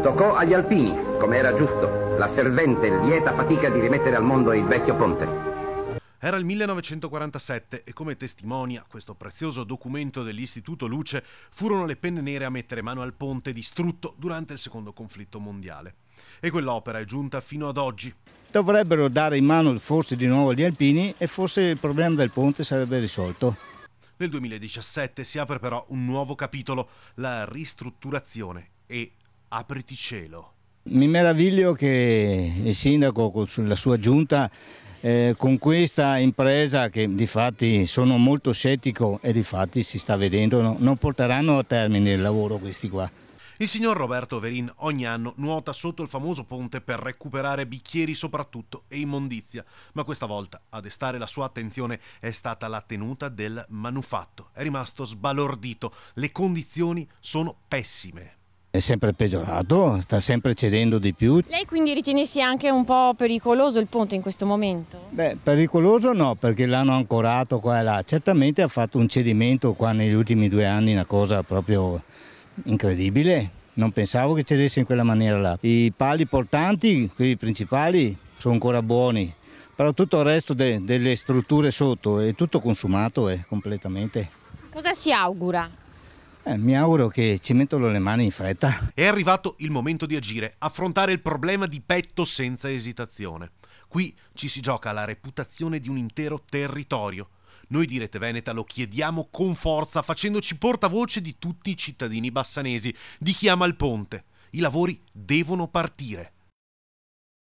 Toccò agli alpini, come era giusto, la fervente e lieta fatica di rimettere al mondo il vecchio ponte. Era il 1947 e come testimonia questo prezioso documento dell'Istituto Luce furono le penne nere a mettere mano al ponte distrutto durante il secondo conflitto mondiale. E quell'opera è giunta fino ad oggi. Dovrebbero dare in mano forse di nuovo gli alpini e forse il problema del ponte sarebbe risolto. Nel 2017 si apre però un nuovo capitolo, la ristrutturazione e apriti cielo. Mi meraviglio che il sindaco con la sua giunta eh, con questa impresa che di fatti sono molto scettico e di fatti si sta vedendo no, non porteranno a termine il lavoro questi qua. Il signor Roberto Verin ogni anno nuota sotto il famoso ponte per recuperare bicchieri soprattutto e immondizia, ma questa volta a destare la sua attenzione è stata la tenuta del manufatto. È rimasto sbalordito, le condizioni sono pessime è sempre peggiorato, sta sempre cedendo di più. Lei quindi ritiene sia anche un po' pericoloso il ponte in questo momento? Beh, pericoloso no, perché l'hanno ancorato qua e là. Certamente ha fatto un cedimento qua negli ultimi due anni, una cosa proprio incredibile. Non pensavo che cedesse in quella maniera là. I pali portanti, quelli principali, sono ancora buoni, però tutto il resto de delle strutture sotto è tutto consumato eh, completamente. Cosa si augura? Eh, mi auguro che ci mettano le mani in fretta. È arrivato il momento di agire, affrontare il problema di petto senza esitazione. Qui ci si gioca la reputazione di un intero territorio. Noi di Rete Veneta lo chiediamo con forza, facendoci portavoce di tutti i cittadini bassanesi, di chi ama il ponte. I lavori devono partire.